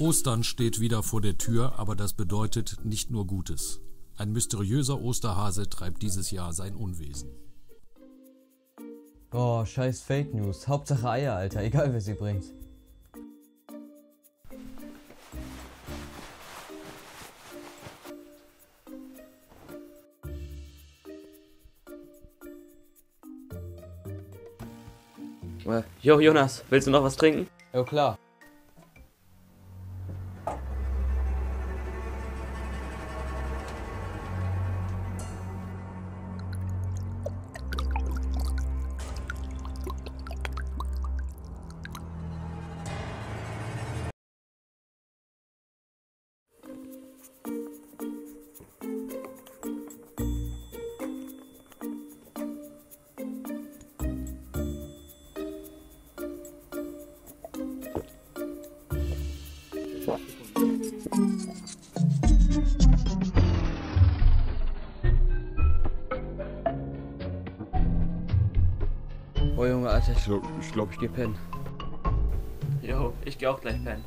Ostern steht wieder vor der Tür, aber das bedeutet nicht nur Gutes. Ein mysteriöser Osterhase treibt dieses Jahr sein Unwesen. Oh, scheiß Fake News. Hauptsache Eier, Alter. Egal, wer sie bringt. Äh, Jo, Jonas, willst du noch was trinken? Ja, klar. Oh Junge, Alter, ich glaube, ich, glaub, ich geh pennen. Jo, ich geh auch gleich pennen.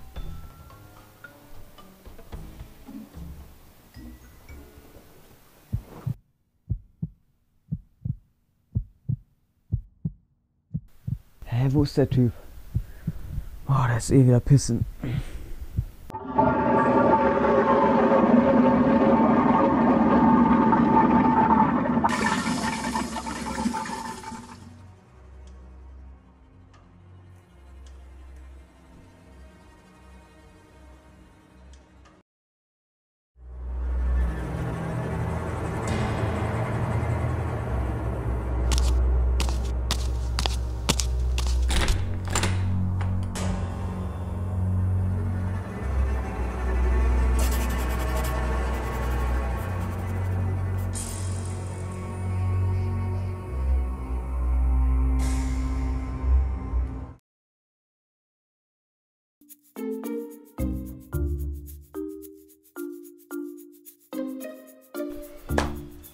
Hä, wo ist der Typ? Oh, der ist eh wieder pissen.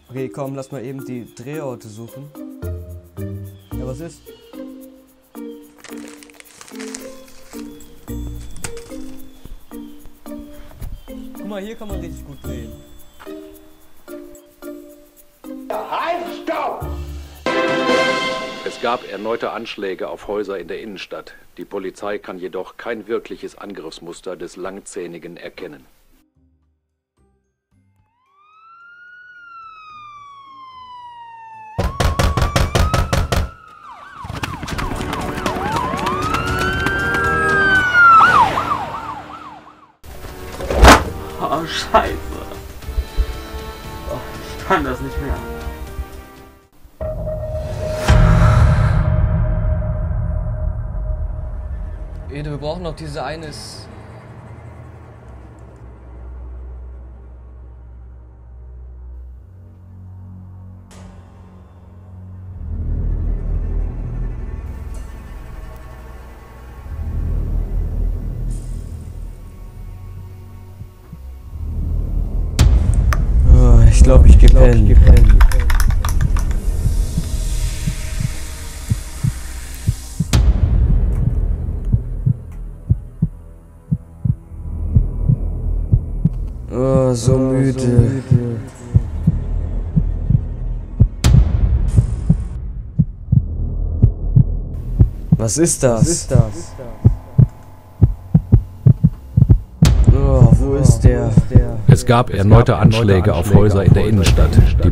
Okay, komm, lass mal eben die Drehorte suchen. Ja, was ist? Guck mal, hier kann man richtig gut drehen. Gab erneute Anschläge auf Häuser in der Innenstadt. Die Polizei kann jedoch kein wirkliches Angriffsmuster des Langzähnigen erkennen. Oh, scheiße. Oh, ich kann das nicht mehr. Ede, wir brauchen noch diese eines. Oh, ich glaube, ich gehe Oh, so müde. Was ist das? Was ist das? Oh, wo ist der? Es gab erneute Anschläge auf Häuser in der Innenstadt. Die